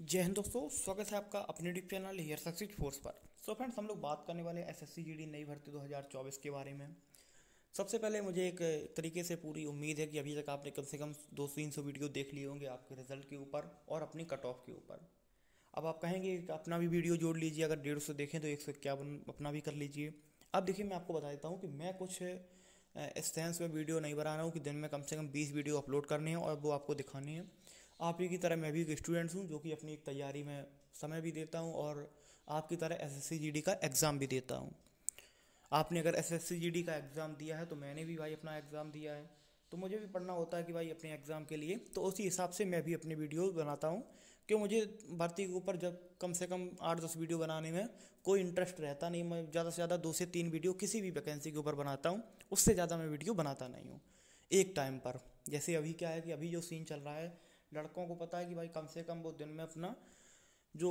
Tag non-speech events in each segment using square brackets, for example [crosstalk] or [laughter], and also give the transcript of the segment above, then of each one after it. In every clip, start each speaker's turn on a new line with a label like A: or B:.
A: जय हिंद दोस्तों, स्वागत है आपका अपने YouTube channel here success force पर। सो फ्रेंड्स हम लोग बात करने वाले एस एस नई भर्ती 2024 के बारे में। सबसे पहले मुझे एक तरीके से पूरी उम्मीद है कि अभी तक आपने कम से कम दो तीन सौ वीडियो देख लिए होंगे आपके रिज़ल्ट के ऊपर और अपनी कट ऑफ़ के ऊपर। अब आप कहेंगे, अपना भी वीडियो जोड़ लीजिए, अगर डेढ़ सौ देखें तो एक सौ इक्यावन अपना भी कर लीजिए। अब देखिए, मैं आपको बता देता हूँ कि मैं कुछ इस सेंस में वीडियो नहीं बना रहा हूँ कि दिन में कम से कम बीस वीडियो अपलोड करने हैं और वो आपको दिखाने हैं। आप ही की तरह मैं भी एक स्टूडेंट्स हूँ, जो कि अपनी एक तैयारी में समय भी देता हूँ और आपकी तरह एस एस का एग्ज़ाम भी देता हूँ। आपने अगर एस एस का एग्ज़ाम दिया है तो मैंने भी भाई अपना एग्ज़ाम दिया है। तो मुझे भी पढ़ना होता है कि भाई अपने एग्ज़ाम के लिए। तो उसी हिसाब से मैं भी अपनी वीडियो बनाता हूँ। क्यों? मुझे भर्ती के ऊपर जब कम से कम आठ दस वीडियो बनाने में कोई इंटरेस्ट रहता नहीं। मैं ज़्यादा से ज़्यादा दो से तीन वीडियो किसी भी वैकेंसी के ऊपर बनाता हूँ। उससे ज़्यादा मैं वीडियो बनाता नहीं हूँ। एक टाइम पर। जैसे अभी क्या है कि अभी जो सीन चल रहा है लड़कों को पता है कि भाई कम से कम वो दिन में अपना जो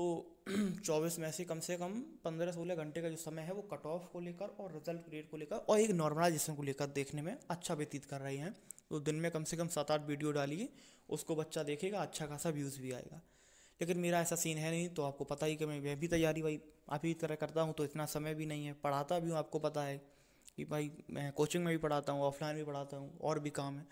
A: [clears throat] चौबीस में से कम से कम पंद्रह सोलह घंटे का जो समय है वो कट ऑफ़ को लेकर और रिज़ल्ट ग्रेड को लेकर और एक नॉर्मलाइजेशन को लेकर देखने में अच्छा व्यतीत कर रहे हैं। तो दिन में कम से कम सात आठ वीडियो डालिए, उसको बच्चा देखेगा अच्छा खासा व्यूज़ भी आएगा। लेकिन मेरा ऐसा सीन है नहीं तो आपको पता ही कि मैं भी तैयारी भाई, आप ही तरह करता हूँ तो इतना समय भी नहीं है। पढ़ाता भी हूँ, आपको पता है कि भाई मैं कोचिंग में भी पढ़ाता हूँ ऑफलाइन भी पढ़ाता हूँ, और भी काम है।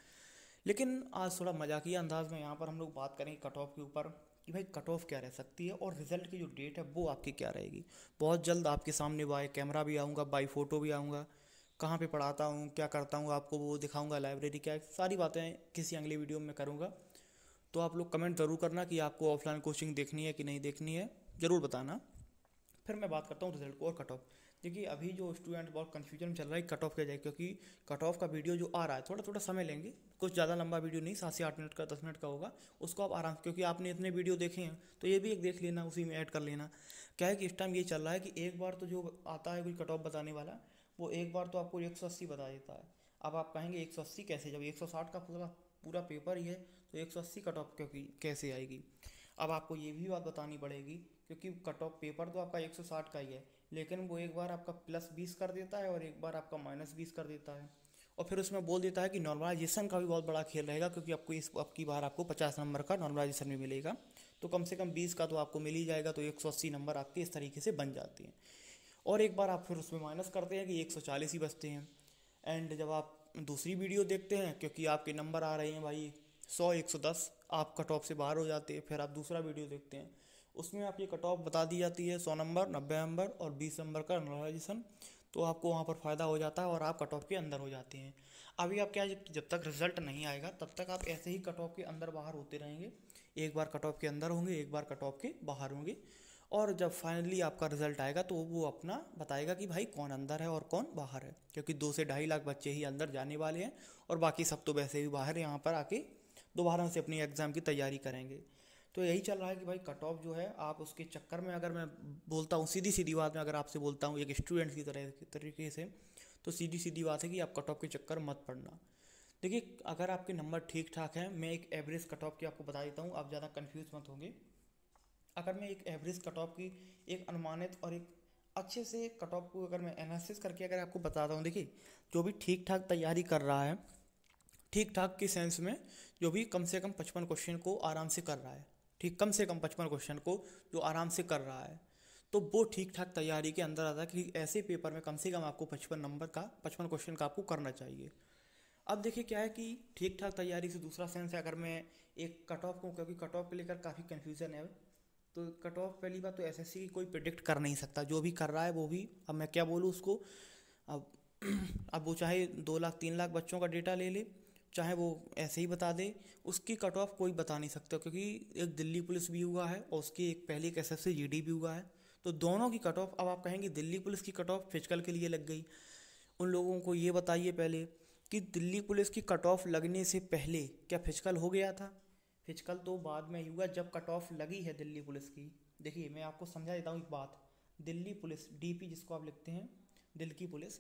A: लेकिन आज थोड़ा मजाकिया अंदाज में यहाँ पर हम लोग बात करेंगे कट ऑफ़ के ऊपर कि भाई कट ऑफ़ क्या रह सकती है और रिज़ल्ट की जो डेट है वो आपकी क्या रहेगी। बहुत जल्द आपके सामने बाय कैमरा भी आऊँगा बाई फ़ोटो भी आऊँगा, कहाँ पे पढ़ाता हूँ, क्या करता हूँ आपको वो दिखाऊँगा लाइब्रेरी क्या सारी बातें किसी अगले वीडियो में करूँगा। तो आप लोग कमेंट ज़रूर करना कि आपको ऑफलाइन कोचिंग देखनी है कि नहीं देखनी है, ज़रूर बताना। फिर मैं बात करता हूँ रिज़ल्ट को और कट ऑफ़ देखिए, अभी जो स्टूडेंट बहुत कन्फ्यूज़न चल रहा है कट ऑफ़ क्या जाए, क्योंकि कट ऑफ़ का वीडियो जो आ रहा है थोड़ा थोड़ा समय लेंगे। कुछ ज़्यादा लंबा वीडियो नहीं, सात से आठ मिनट का, दस मिनट का होगा, उसको आप आराम क्योंकि आपने इतने वीडियो देखे हैं तो ये भी एक देख लेना, उसी में ऐड कर लेना। क्या है कि इस टाइम ये चल रहा है कि एक बार तो जो आता है कोई कट ऑफ़ बताने वाला, वो एक बार तो आपको एक सौ अस्सी बता देता है। अब आप कहेंगे, एक सौ अस्सी कैसे? जब एक सौ साठ का पूरा पूरा पेपर ही है तो एक सौ अस्सी कट ऑफ़ क्योंकि, कैसे आएगी? अब आपको ये भी बात बतानी पड़ेगी, क्योंकि कट ऑफ़ पेपर तो आपका 160 का ही है। लेकिन वो एक बार आपका प्लस बीस कर देता है और एक बार आपका माइनस बीस कर देता है। और फिर उसमें बोल देता है कि नॉर्मलाइजेशन का भी बहुत बड़ा खेल रहेगा क्योंकि आपको इस, आपकी बार आपको पचास नंबर का नॉर्मलाइजेशन भी मिलेगा। तो कम से कम बीस का तो आपको मिल ही जाएगा तो एक सौ अस्सी नंबर आपके इस तरीके से बन जाते हैं। और एक बार आप फिर उसमें माइनस करते हैं कि एक सौ चालीस ही बचते हैं। एंड जब आप दूसरी वीडियो देखते हैं, क्योंकि आपके नंबर आ रहे हैं भाई, सौ, एक सौ दस, आप कट ऑफ़ से बाहर हो जाते हैं। फिर आप दूसरा वीडियो देखते हैं। उसमें आप ये कट ऑफ़ बता दी जाती है सौ नंबर, नब्बे नंबर और बीस नंबर का नॉर्मलाइजेशन तो आपको वहाँ पर फ़ायदा हो जाता है और आप कट ऑफ़ के अंदर हो जाते हैं। अभी आप क्या जब तक रिज़ल्ट नहीं आएगा, तब तक आप ऐसे ही कट ऑफ़ के अंदर बाहर होते रहेंगे। एक बार कट ऑफ़ के अंदर होंगे, एक बार कट ऑफ़ के बाहर होंगे। और जब फाइनली आपका रिज़ल्ट आएगा तो वो अपना बताएगा कि भाई कौन अंदर है और कौन बाहर है, क्योंकि दो से ढाई लाख बच्चे ही अंदर जाने वाले हैं और बाकी सब तो वैसे ही बाहर यहाँ पर आके दोबारा से अपनी एग्ज़ाम की तैयारी करेंगे। तो यही चल रहा है कि भाई कट ऑफ़ जो है, आप उसके चक्कर में अगर मैं बोलता हूँ सीधी सीधी बात में अगर आपसे बोलता हूँ, एक स्टूडेंट की तरह, तरीके से तो सीधी सीधी बात है कि आप कट ऑफ़ के चक्कर मत पड़ना। देखिए, अगर आपके नंबर ठीक ठाक हैं, मैं एक एवरेज कट ऑफ़ की आपको बता देता हूँ, आप ज़्यादा कन्फ्यूज़ मत होंगे। अगर मैं एक एवरेज कट ऑफ़ की एक अनुमानित और एक अच्छे से कट ऑफ़ को अगर मैं एनालिसिस करके अगर आपको बताता हूँ, देखिए, जो भी ठीक ठाक तैयारी कर रहा है ठीक ठाक के सेंस में जो भी कम से कम पचपन क्वेश्चन को आराम से कर रहा है। ठीक, कम से कम पचपन क्वेश्चन को जो आराम से कर रहा है। तो वो ठीक ठाक तैयारी के अंदर आता है कि ऐसे पेपर में कम से कम आपको पचपन नंबर का, पचपन क्वेश्चन का आपको करना चाहिए। अब देखिए क्या है कि ठीक ठाक तैयारी से दूसरा सेंस है, अगर मैं एक कट ऑफ़ को क्योंकि कट ऑफ़ को लेकर काफ़ी कन्फ्यूज़न है। तो कट ऑफ़ पहली बात तो एस एस की कोई प्रिडिक्ट कर नहीं सकता। जो भी कर रहा है, वो भी, अब मैं क्या बोलूँ उसको, अब [clears throat] अब वो चाहे दो लाख, तीन लाख बच्चों का डेटा ले ले चाहे वो ऐसे ही बता दे, उसकी कट ऑफ़ कोई बता नहीं सकता क्योंकि एक दिल्ली पुलिस भी हुआ है और उसकी एक पहली एक एस डी भी हुआ है। तो दोनों की कट ऑफ़ अब आप कहेंगे दिल्ली पुलिस की कट ऑफ़ फ़िज़िकल के लिए लग गई। उन लोगों को ये बताइए पहले कि दिल्ली पुलिस की कट ऑफ़ लगने से पहले क्या फ़िज़िकल हो गया था? फ़िज़िकल तो बाद में ही हुआ जब कट ऑफ़ लगी है दिल्ली पुलिस की। देखिए, मैं आपको समझा देता हूँ एक बात। दिल्ली पुलिस डीपी जिसको आप लिखते हैं दिल्ली की पुलिस।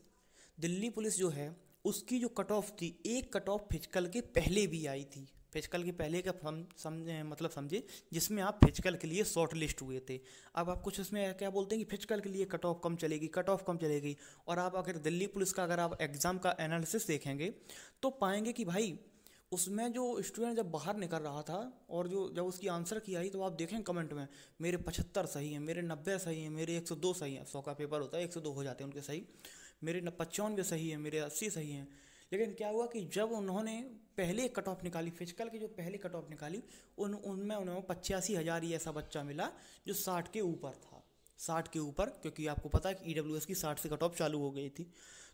A: दिल्ली पुलिस जो है उसकी जो कट ऑफ़ थी, एक कट ऑफ़ फ़िज़िकल के पहले भी आई थी। फ़िज़िकल के पहले का समझे मतलब समझे, जिसमें आप फ़िज़िकल के लिए शॉर्ट लिस्ट हुए थे। अब आप कुछ उसमें क्या बोलते हैं कि फ़िज़िकल के लिए कट ऑफ़ कम चलेगी कट ऑफ़ कम चलेगी। और आप अगर दिल्ली पुलिस का अगर आप एग्ज़ाम का एनालिसिस देखेंगे तो पाएँगे कि भाई, उसमें जो स्टूडेंट जब बाहर निकल रहा था, और जो, जब उसकी आंसर की आई तो आप देखें कमेंट में, मेरे पचहत्तर सही हैं, मेरे नब्बे सही हैं, मेरे एक सौ दो सही हैं। सौ का पेपर होता है, एक सौ दो हो जाते हैं उनके सही। मेरे पचानवे सही हैं, मेरे अस्सी सही हैं। लेकिन क्या हुआ कि जब उन्होंने पहले कट ऑफ़ निकाली फ़िज़िकल की जो पहले कट ऑफ़ निकाली, उन उनमें उन्हें पचासी हज़ार ही ऐसा बच्चा मिला जो साठ के ऊपर था। साठ के ऊपर, क्योंकि आपको पता है कि ईडब्ल्यूएस की साठ से कट ऑफ़ चालू हो गई थी।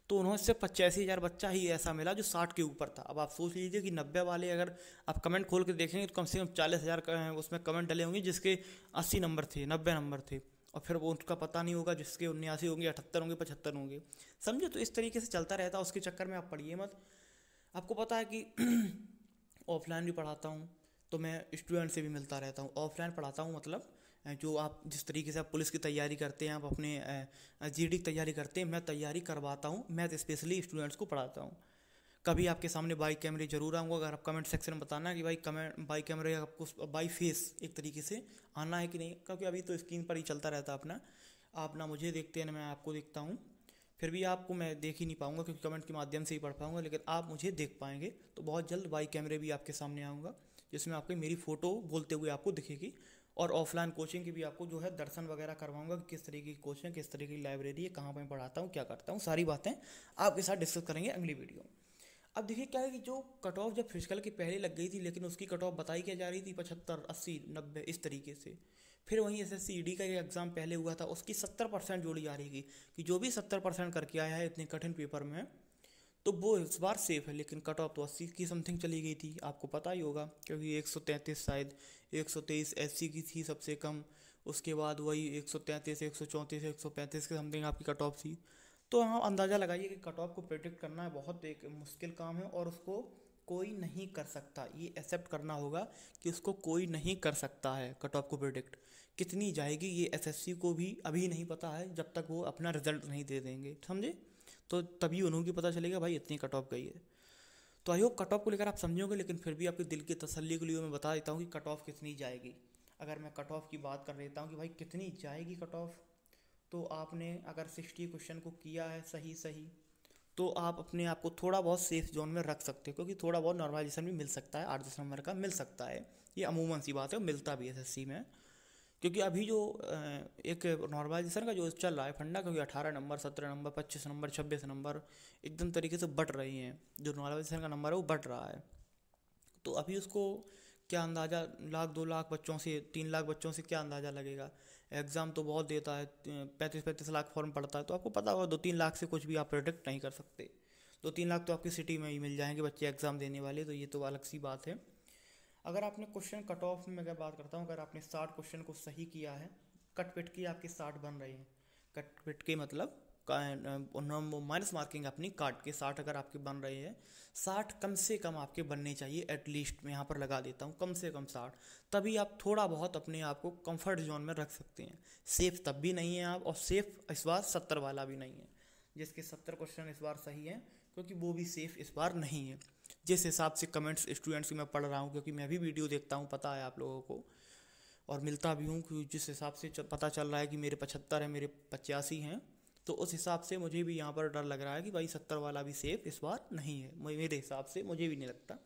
A: तो उन्होंने सिर्फ़ पचासी हज़ार बच्चा ही ऐसा मिला जो साठ के ऊपर था। अब आप सोच लीजिए कि नब्बे वाले अगर आप कमेंट खोल के देखेंगे तो कम से कम चालीस हज़ार उसमें कमेंट डले होंगे, जिसके अस्सी नंबर थे, नब्बे नंबर थे। और फिर वो उनका पता नहीं होगा जिसके उन्यासी होंगे, अठहत्तर होंगे, पचहत्तर होंगे। समझे तो इस तरीके से चलता रहता है, उसके चक्कर में आप पढ़िए मत। आपको पता है कि [clears throat] ऑफलाइन भी पढ़ाता हूँ तो मैं स्टूडेंट से भी मिलता रहता हूँ। ऑफलाइन पढ़ाता हूँ मतलब जो आप जिस तरीके से आप पुलिस की तैयारी करते हैं, आप अपने जीडी की तैयारी करते हैं, मैं तैयारी करवाता हूँ, मैं स्पेशली स्टूडेंट्स को पढ़ाता हूँ। कभी आपके सामने बाई कैमरे ज़रूर आऊँगा। अगर आप कमेंट सेक्शन में बताना कि भाई कमेंट बाई कैमरे आपको बाई फेस एक तरीके से आना है कि नहीं, क्योंकि अभी तो स्क्रीन पर ही चलता रहता अपना। आप ना मुझे देखते हैं, ना मैं आपको देखता हूँ। फिर भी आपको मैं देख ही नहीं पाऊँगा, क्योंकि कमेंट के माध्यम से ही पढ़ पाऊँगा, लेकिन आप मुझे देख पाएँगे। तो बहुत जल्द बाई कैमरे भी आपके सामने आऊँगा, जिसमें आपकी मेरी फ़ोटो बोलते हुए आपको दिखेगी। और ऑफलाइन कोचिंग की भी आपको जो है दर्शन वगैरह करवाऊँगा, कि किस तरीके की कोचिंग किस तरीके की लाइब्रेरी है, कहाँ पर मैं पढ़ाता हूँ, क्या करता हूँ, सारी बातें आपके साथ डिस्कस करेंगे अगली वीडियो अब देखिए क्या है कि जो कट ऑफ़ जब फ़िज़िकल की पहले लग गई थी, लेकिन उसकी कट ऑफ़ बताई क्या जा रही थी? पचहत्तर, अस्सी, नब्बे, इस तरीके से। फिर वहीं एस एस का एग्ज़ाम पहले हुआ था, उसकी सत्तर परसेंट जोड़ी जा रही थी कि जो भी सत्तर परसेंट करके आया है इतने कठिन पेपर में तो वो इस बार सेफ़ है, लेकिन कट ऑफ़ तो अस्सी की समथिंग चली गई थी। आपको पता ही होगा क्योंकि एक सौ तैंतीस शायद, एक सौ तेईस एस की थी सबसे कम, उसके बाद वही एक सौ तैंतीस, एक सौ चौंतीस, एक सौ पैंतीस के समथिंग आपकी कट ऑफ़ थी। तो हाँ अंदाज़ा लगाइए कि कट ऑफ़ को प्रिडिक्ट करना बहुत एक मुश्किल काम है और उसको कोई नहीं कर सकता। ये एक्सेप्ट करना होगा कि उसको कोई नहीं कर सकता है कट ऑफ़ को प्रिडिक्ट कितनी जाएगी ये एसएससी को भी अभी नहीं पता है, जब तक वो अपना रिज़ल्ट नहीं दे देंगे। समझे? तो तभी उन्होंने पता चलेगा, भाई, इतनी कट ऑफ़ गई है। तो आई होप कट ऑफ़ को लेकर आप समझोगे, लेकिन फिर भी आपके दिल की तसल्ली के लिए मैं बता देता हूँ कि कट ऑफ़ कितनी जाएगी। अगर मैं कट ऑफ़ की बात कर लेता हूँ कि, भाई, कितनी जाएगी कट ऑफ़ तो आपने अगर सिक्सटी क्वेश्चन को किया है सही सही तो आप अपने आप को थोड़ा बहुत सेफ़ जोन में रख सकते हो, क्योंकि थोड़ा बहुत नॉर्मलाइजेशन भी मिल सकता है, आठ दस नंबर का मिल सकता है। ये अमूमन सी बात है मिलता भी है एस में। क्योंकि अभी जो एक नॉर्मलाइजेशन का जो चल रहा है, फंडा क्योंकि अठारह नंबर सत्रह नंबर पच्चीस नंबर छब्बीस नंबर एकदम तरीके से बढ़ रही हैं। जो नॉर्मलाइजेशन का नंबर है, वो बढ़ रहा है। तो अभी उसको क्या अंदाज़ा, लाख, दो लाख बच्चों से, तीन लाख बच्चों से क्या अंदाज़ा लगेगा? एग्ज़ाम तो बहुत देता है, पैंतीस पैंतीस लाख फॉर्म पड़ता है तो आपको पता होगा दो तीन लाख से कुछ भी आप प्रोडक्ट नहीं कर सकते। दो तीन लाख तो आपकी सिटी में ही मिल जाएँगे बच्चे एग्ज़ाम देने वाले तो ये तो अलग सी बात है। अगर आपने क्वेश्चन कट ऑफ़ में अगर बात करता हूँ, अगर आपने साठ क्वेश्चन को सही किया है कट पिट की आपकी साठ बन रही है। कट पिट के मतलब माइनस मार्किंग अपनी काट के साठ अगर आपके बन रही है, साठ कम से कम आपके बनने चाहिए एटलीस्ट मैं यहाँ पर लगा देता हूँ, कम से कम साठ। तभी आप थोड़ा बहुत अपने आप को कंफर्ट जोन में रख सकते हैं। सेफ़ तब भी नहीं है आप और सेफ़ इस बार सत्तर वाला भी नहीं है। जिसके सत्तर क्वेश्चन इस बार सही है, क्योंकि वो भी सेफ़ इस बार नहीं है। जिस हिसाब से कमेंट्स स्टूडेंट्स की मैं पढ़ रहा हूँ, क्योंकि मैं भी वीडियो देखता हूँ, पता है आप लोगों को, और मिलता भी हूँ कि जिस हिसाब से पता चल रहा है कि मेरे पचहत्तर है, मेरे पचासी हैं तो उस हिसाब से मुझे भी यहाँ पर डर लग रहा है कि भाई सत्तर वाला भी सेफ़ इस बार नहीं है। मेरे हिसाब से मुझे भी नहीं लगता।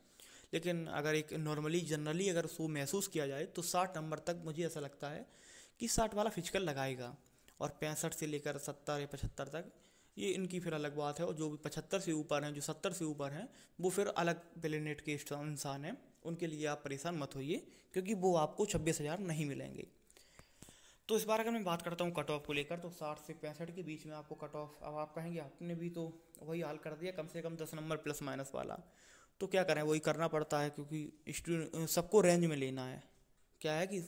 A: लेकिन अगर एक नॉर्मली जनरली अगर उसको महसूस किया जाए तो साठ नंबर तक मुझे ऐसा लगता है कि साठ वाला फ़िज़िकल लगाएगा। और पैंसठ से लेकर सत्तर या पचहत्तर तक, ये इनकी फिर अलग बात है। और जो भी पचहत्तर से ऊपर हैं, जो सत्तर से ऊपर हैं, वो फिर अलग प्लेनेट के इंसान हैं। उनके लिए आप परेशान मत होइए, क्योंकि वो आपको छब्बीस हज़ार नहीं मिलेंगे। तो इस बार अगर मैं बात करता हूँ कट ऑफ़ को लेकर तो साठ से पैंसठ के बीच में आपको कट ऑफ़ अब आप कहेंगे आपने भी तो वही हाल कर दिया, कम से कम दस नंबर प्लस माइनस वाला। तो क्या करें, वही करना पड़ता है क्योंकि स्टूडेंट सबको रेंज में लेना है। क्या है कि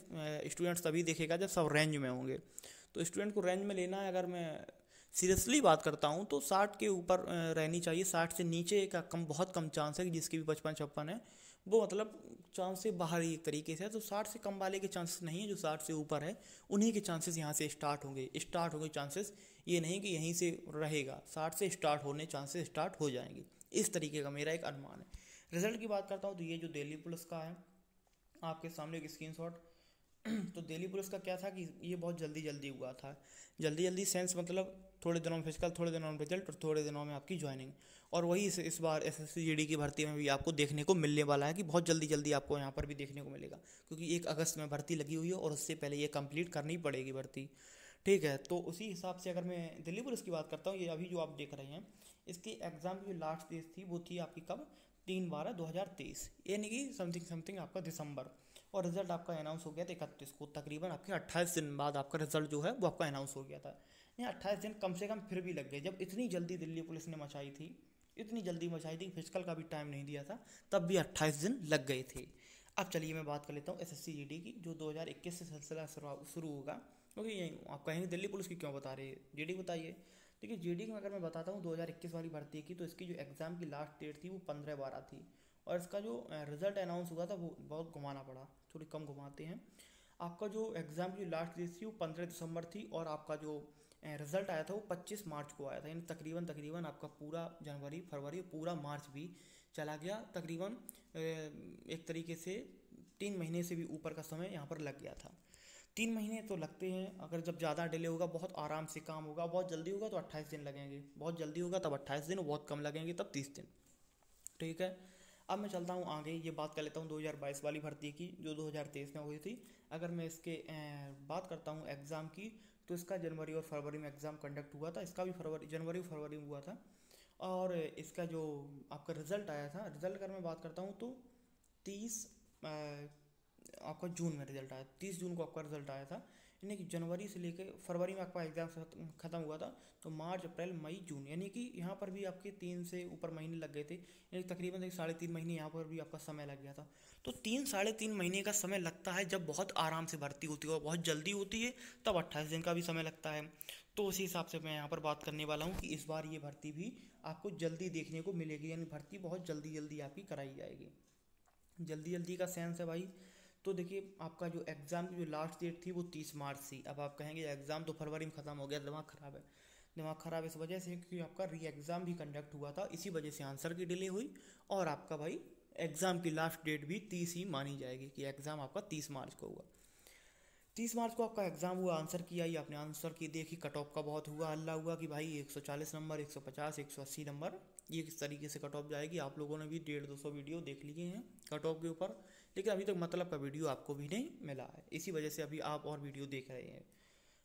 A: स्टूडेंट्स तभी देखेगा जब सब रेंज में होंगे। तो स्टूडेंट को रेंज में लेना है, अगर मैं सीरियसली बात करता हूँ तो साठ के ऊपर रहनी चाहिए। साठ से नीचे का कम, बहुत कम चांस है कि जिसकी भी पचपन छप्पन है वो मतलब चांस से बाहर ही तरीके से है तो साठ से कम वाले के चांसेस नहीं है, जो साठ से ऊपर है, उन्हीं के चांसेस यहाँ से स्टार्ट होंगे। स्टार्ट होंगे चांसेस ये नहीं कि यहीं से रहेगा। साठ से स्टार्ट होने चांसेस स्टार्ट हो जाएँगे। इस तरीके का मेरा एक अनुमान है। रिज़ल्ट की बात करता हूँ तो ये जो दिल्ली पुलिस का है, आपके सामने एक स्क्रीन [clears throat] तो दिल्ली पुलिस का क्या था कि ये बहुत जल्दी जल्दी हुआ था। जल्दी जल्दी सेंस मतलब थोड़े दिनों में फ़िज़िकल थोड़े दिनों में रिज़ल्ट और थोड़े दिनों में आपकी ज्वाइनिंग और वही इस, इस बार एस एस की भर्ती में भी आपको देखने को मिलने वाला है कि बहुत जल्दी जल्दी आपको यहाँ पर भी देखने को मिलेगा. क्योंकि एक अगस्त में भर्ती लगी हुई है और उससे पहले ये कंप्लीट करनी पड़ेगी भर्ती. ठीक है तो उसी हिसाब से अगर मैं दिल्ली पुलिस की बात करता हूँ ये अभी जो आप देख रहे हैं इसकी एग्ज़ाम की जो लास्ट डेट थी वो थी आपकी कब? तीन बारह दो हज़ार तेईस. यानी कि समथिंग समथिंग आपका दिसंबर. और रिज़ल्ट आपका अनाउंस हो गया था इकतीस को. तकरीबन आपके अट्ठाईस दिन बाद आपका रिज़ल्ट जो है वो आपका अनाउंस हो गया था. नहीं अट्ठाईस दिन कम से कम फिर भी लग गए। जब इतनी जल्दी दिल्ली पुलिस ने मचाई थी इतनी जल्दी मचाई थी फ़िज़िकल का भी टाइम नहीं दिया था तब भी अट्ठाईस दिन लग गए थे। अब चलिए मैं बात कर लेता हूँ एस एस की जो 2021 से सिलसिला शुरू होगा। क्योंकि okay, आप कहेंगे दिल्ली पुलिस की क्यों बता रहे हैं? जी बताइए। देखिए जी डी में अगर मैं बताता हूँ 2021 वाली भर्ती की तो इसकी जो एग्ज़ाम की लास्ट डेट थी वो पंद्रह बारह थी। और इसका जो रिज़ल्ट अनाउंस हुआ था वो बहुत घुमाना पड़ा थोड़ी कम घुमाते हैं। आपका जो एग्ज़ाम की लास्ट डेट थी वो पंद्रह दिसंबर थी और आपका जो रिज़ल्ट आया था वो पच्चीस मार्च को आया था। यानी तकरीबन तकरीबन आपका पूरा जनवरी, फरवरी, पूरा मार्च भी चला गया। तकरीबन एक तरीके से तीन महीने से भी ऊपर का समय यहाँ पर लग गया था। तीन महीने तो लगते हैं। अगर जब ज़्यादा डिले होगा, बहुत आराम से काम होगा, बहुत जल्दी होगा तो अट्ठाईस दिन लगेंगे। बहुत जल्दी होगा तब अट्ठाईस दिन, बहुत कम लगेंगे तब तीस दिन। ठीक है? अब मैं चलता हूँ आगे। ये बात कर लेता हूँ 2022 वाली भर्ती की, जो 2023 में हुई थी। अगर मैं इसके बात करता हूँ एग्ज़ाम की तो इसका जनवरी और फरवरी में एग्ज़ाम कंडक्ट हुआ था। इसका भी फरवरी, जनवरी और फरवरी में हुआ था। और इसका जो आपका रिज़ल्ट आया था रिज़ल्ट अगर मैं बात करता हूँ तो तीस आपका जून में रिज़ल्ट आया तीस जून को आपका रिज़ल्ट आया था। यानी कि जनवरी से लेकर फरवरी में आपका एग्ज़ाम ख़त्म हुआ था तो मार्च, अप्रैल, मई, जून, यानी कि यहाँ पर भी आपके तीन से ऊपर महीने लग गए थे, यानी तकरीबन साढ़े तीन महीने यहाँ पर भी आपका समय लग गया था। तो तीन, साढ़े तीन महीने का समय लगता है जब बहुत आराम से भर्ती होती है और बहुत जल्दी होती है, तब अट्ठाईस दिन का भी समय लगता है। तो उसी हिसाब से मैं यहाँ पर बात करने वाला हूँ कि इस बार ये भर्ती भी आपको जल्दी देखने को मिलेगी, यानी भर्ती बहुत जल्दी जल्दी आपकी कराई जाएगी। जल्दी जल्दी का सेंस है भाई तो देखिए, आपका जो एग्ज़ाम की जो लास्ट डेट थी वो तीस मार्च थी। अब आप कहेंगे एग्ज़ाम तो फरवरी में ख़त्म हो गया, दिमाग ख़राब है। दिमाग ख़राब इस वजह से क्योंकि आपका री एग्ज़ाम भी कंडक्ट हुआ था, इसी वजह से आंसर की डिले हुई और आपका भाई एग्ज़ाम की लास्ट डेट भी तीस ही मानी जाएगी कि एग्ज़ाम आपका तीस मार्च को हुआ। तीस मार्च को आपका एग्ज़ाम हुआ, आंसर किया ही आपने। आंसर की देखी कट ऑफ़ का बहुत हुआ, हल्ला हुआ कि भाई 140 नंबर 150 180 नंबर, ये किस तरीके से कट ऑफ़ जाएगी? आप लोगों ने भी डेढ़ दो सौ वीडियो देख लिए हैं कट ऑफ़ के ऊपर, लेकिन अभी तक मतलब का वीडियो आपको भी नहीं मिला है। इसी वजह से अभी आप और वीडियो देख रहे हैं।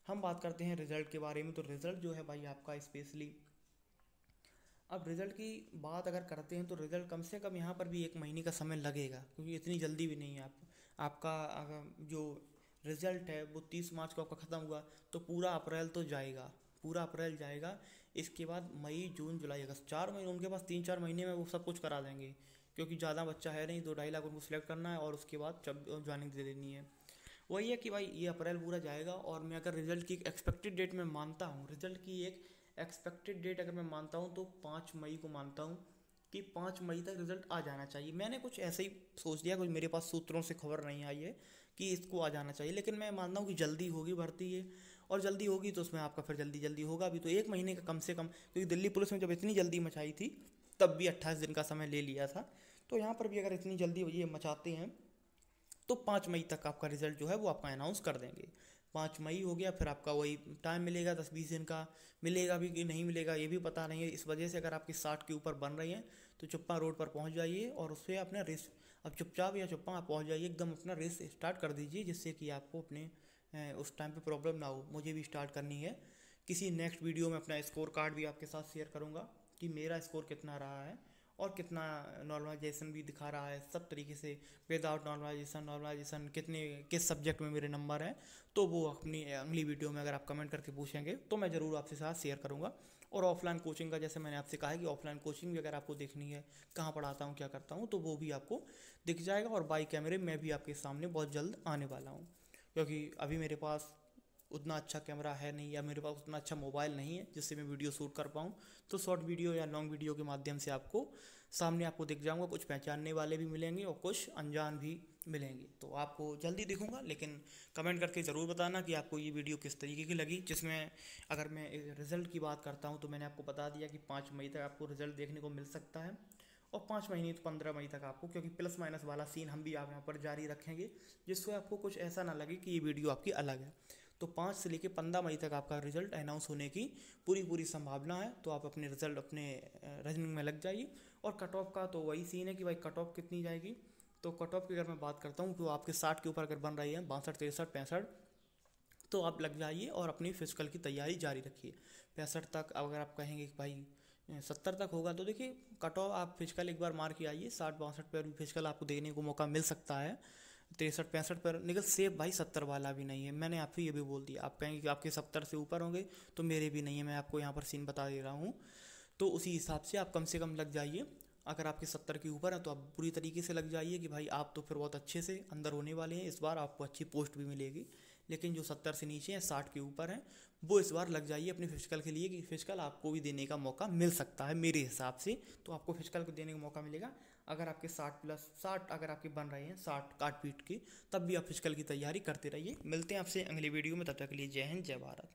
A: हम बात करते हैं रिज़ल्ट के बारे में। तो रिज़ल्ट जो है भाई आपका स्पेशली, अब रिज़ल्ट की बात अगर करते हैं तो रिज़ल्ट कम से कम यहाँ पर भी एक महीने का समय लगेगा, क्योंकि इतनी जल्दी भी नहीं है। आप, आपका जो रिज़ल्ट है, वो तीस मार्च को आपका ख़त्म हुआ तो पूरा अप्रैल तो जाएगा, पूरा अप्रैल जाएगा। इसके बाद मई, जून, जुलाई, अगस्त, चार महीने, उनके पास तीन चार महीने में वो सब कुछ करा देंगे, क्योंकि ज़्यादा बच्चा है नहीं, दो ढाई लाख उनको सिलेक्ट करना है और उसके बाद जब ज्वाइनिंग दे देनी है। वही है कि भाई, ये अप्रैल पूरा जाएगा और मैं अगर रिज़ल्ट की एक्सपेक्टेड डेट में मानता हूँ, रिज़ल्ट की एक एक्सपेक्टेड डेट अगर मैं मानता हूँ तो पाँच मई को मानता हूँ कि पाँच मई तक रिज़ल्ट आ जाना चाहिए। मैंने कुछ ऐसे ही सोच लिया, कुछ मेरे पास सूत्रों से खबर नहीं आई है कि इसको आ जाना चाहिए। लेकिन मैं मानता हूँ कि जल्दी होगी भर्ती ये, और जल्दी होगी तो उसमें आपका फिर जल्दी जल्दी होगा अभी तो एक महीने का कम से कम, क्योंकि दिल्ली पुलिस में जब इतनी जल्दी मचाई थी, तब भी अट्ठाईस दिन का समय ले लिया था। तो यहाँ पर भी अगर इतनी जल्दी ये मचाते हैं तो पाँच मई तक आपका रिज़ल्ट जो है वो आपका अनाउंस कर देंगे। पाँच मई हो गया, फिर आपका वही टाइम मिलेगा, दस बीस दिन का मिलेगा भी कि नहीं मिलेगा, ये भी पता नहीं है। इस वजह से अगर आपकी साठ के ऊपर बन रही हैं तो चुप्पा रोड पर पहुँच जाइए और उससे अपना रेस अब चुपचाप या चुप्पा आप पहुँच जाइए, एकदम अपना रेस स्टार्ट कर दीजिए, जिससे कि आपको अपने उस टाइम पे प्रॉब्लम ना हो। मुझे भी स्टार्ट करनी है। किसी नेक्स्ट वीडियो में अपना स्कोर कार्ड भी आपके साथ शेयर करूँगा कि मेरा स्कोर कितना रहा है और कितना नॉर्मलाइजेशन भी दिखा रहा है। सब तरीके से विदाउट नॉर्मलाइजेशन नॉर्मलाइजेशन कितने, किस सब्जेक्ट में मेरे नंबर हैं तो वो अपनी अगली वीडियो में अगर आप कमेंट करके पूछेंगे तो मैं ज़रूर आपसे साथ शेयर करूँगा। और ऑफलाइन कोचिंग का जैसे मैंने आपसे कहा है कि ऑफलाइन कोचिंग भी अगर आपको देखनी है, कहाँ पढ़ाता हूँ, क्या करता हूँ तो वो भी आपको दिख जाएगा और बाई कैमरे मैं भी आपके सामने बहुत जल्द आने वाला हूँ। क्योंकि अभी मेरे पास उतना अच्छा कैमरा है नहीं या मेरे पास उतना अच्छा मोबाइल नहीं है जिससे मैं वीडियो शूट कर पाऊँ तो शॉर्ट वीडियो या लॉन्ग वीडियो के माध्यम से आपको सामने आपको दिख जाऊँगा, कुछ पहचानने वाले भी मिलेंगे और कुछ अनजान भी मिलेंगे। तो आपको जल्दी दिखूँगा, लेकिन कमेंट करके ज़रूर बताना कि आपको ये वीडियो किस तरीके की लगी, जिसमें अगर मैं रिज़ल्ट की बात करता हूँ तो मैंने आपको बता दिया कि पाँच मई तक आपको रिज़ल्ट देखने को मिल सकता है और पाँच महीने तो पंद्रह मई तक आपको, क्योंकि प्लस माइनस वाला सीन हम भी आप यहाँ पर जारी रखेंगे, जिससे आपको कुछ ऐसा ना लगे कि ये वीडियो आपकी अलग है। तो पाँच से लेकर पंद्रह मई तक आपका रिज़ल्ट अनाउंस होने की पूरी पूरी संभावना है। तो आप अपने रिज़ल्ट अपने रनिंग में लग जाइए। और कट ऑफ़ का तो वही सीन है कि भाई कट ऑफ़ कितनी जाएगी। तो कट ऑफ़ की अगर मैं बात करता हूँ तो आपके साठ के ऊपर अगर बन रही है, बासठ, तिरसठ, पैंसठ तो आप लग जाइए और अपनी फ़िज़िकल की तैयारी जारी रखिए। पैंसठ तक अगर आप कहेंगे कि भाई सत्तर तक होगा तो देखिए कट ऑफ़ आप फ़िज़िकल एक बार मार के आइए। साठ, बासठ पर भी फ़िज़िकल आपको देने को मौका मिल सकता है। तिरसठ, पैंसठ पर। निकल सेफ़ भाई सत्तर वाला भी नहीं है। मैंने आपको ये भी बोल दिया। आप कहेंगे कि आपके सत्तर से ऊपर होंगे तो मेरे भी नहीं है। मैं आपको यहाँ पर सीन बता दे रहा हूँ। तो उसी हिसाब से आप कम से कम लग जाइए। अगर आपके सत्तर के ऊपर हैं तो आप पूरी तरीके से लग जाइए कि भाई आप तो फिर बहुत अच्छे से अंदर होने वाले हैं। इस बार आपको अच्छी पोस्ट भी मिलेगी। लेकिन जो सत्तर से नीचे हैं, साठ के ऊपर हैं, वो इस बार लग जाइए अपने फ़िज़िकल के लिए कि फ़िज़िकल आपको भी देने का मौका मिल सकता है मेरे हिसाब से। तो आपको फ़िज़िकल को देने का मौका मिलेगा। अगर आपके साठ प्लस साठ अगर आपके बन रहे हैं, साठ काट पीट के, तब भी आप फ़िज़िकल की तैयारी करते रहिए। मिलते हैं आपसे अगली वीडियो में, तब तक के लिए जय हिंद, जय भारत।